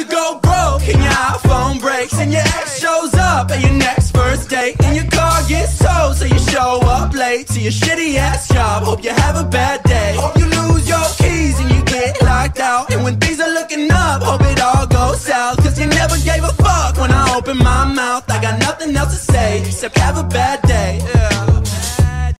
you go broke and your iPhone breaks and your ex shows up at your next first date and your car gets towed so you show up late to your shitty ass job. Hope you have a bad day. Hope you lose your keys and you get locked out. And when things are looking up, hope it all goes south. Cause you never gave a fuck when I open my mouth. I got nothing else to say except have a bad day.